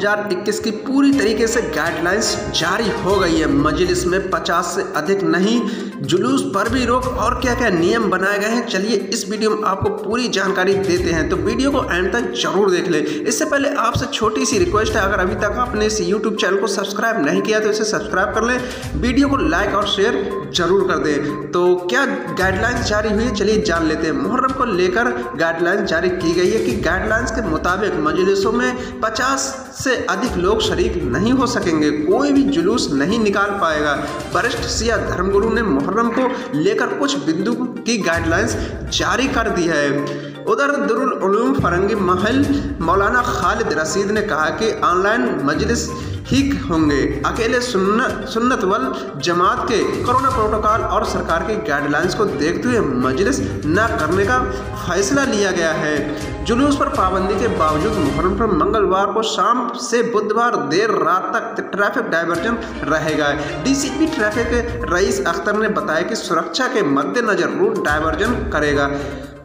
2021 की पूरी तरीके से गाइडलाइंस जारी हो गई है। मजलिस में 50 से अधिक नहीं, जुलूस पर भी रोक और क्या क्या नियम बनाए गए हैं, चलिए इस वीडियो में आपको पूरी जानकारी देते हैं। तो वीडियो को एंड तक ज़रूर देख लें। इससे पहले आपसे छोटी सी रिक्वेस्ट है, अगर अभी तक आपने इस यूट्यूब चैनल को सब्सक्राइब नहीं किया तो इसे सब्सक्राइब कर लें। वीडियो को लाइक और शेयर ज़रूर कर दें। तो क्या गाइडलाइंस जारी हुई है? चलिए जान लेते हैं। मुहर्रम को लेकर गाइडलाइंस जारी की गई है कि गाइडलाइंस के मुताबिक मजलिसों में 50 से अधिक लोग शरीक नहीं हो सकेंगे, कोई भी जुलूस नहीं निकाल पाएगा। वरिष्ठ सिया धर्मगुरु ने मुहर्रम को लेकर कुछ बिंदु की गाइडलाइंस जारी कर दी है। उधर दुरुल फरंगी महल मौलाना खालिद रसीद ने कहा कि ऑनलाइन मजलिस ही होंगे। अकेले सुन्नत सुन्नत वल जमात के कोरोना प्रोटोकॉल और सरकार की गाइडलाइंस को देखते हुए मजलिस न करने का फैसला लिया गया है। जुलूस पर पाबंदी के बावजूद मुहर्रम पर मंगलवार को शाम से बुधवार देर रात तक ट्रैफ़िक डाइवर्जन रहेगा। डीसीपी ट्रैफ़िक रईस अख्तर ने बताया कि सुरक्षा के मद्देनजर रूट डाइवर्जन करेगा।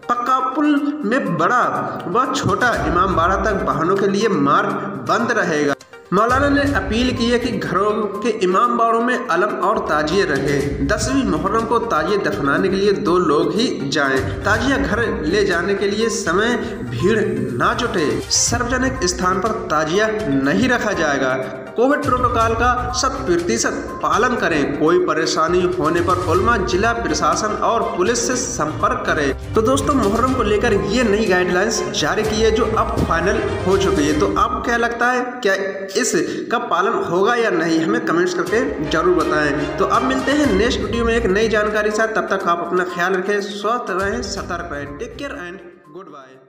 पक्का पुल में बड़ा व छोटा इमामबाड़ा तक वाहनों के लिए मार्ग बंद रहेगा। मौलाना ने अपील की है कि घरों के इमाम बाड़ों में अलम और ताजिए रहे। दसवीं मुहर्रम को ताजिए दफनाने के लिए दो लोग ही जाएँ। ताजिया घर ले जाने के लिए समय, भीड़ ना जुटे। सार्वजनिक स्थान पर ताजिया नहीं रखा जाएगा। कोविड प्रोटोकॉल का शत प्रतिशत पालन करें। कोई परेशानी होने पर उलमा, जिला प्रशासन और पुलिस से संपर्क करें। तो दोस्तों, मुहर्रम को लेकर ये नई गाइडलाइंस जारी की है जो अब फाइनल हो चुकी है। तो आपको क्या लगता है, क्या इस का पालन होगा या नहीं, हमें कमेंट्स करके ज़रूर बताएँ। तो अब मिलते हैं नेक्स्ट वीडियो में एक नई जानकारी साथ। तब तक आप अपना ख्याल रखें, स्वस्थ रहें, सतर्क रहें take care and good bye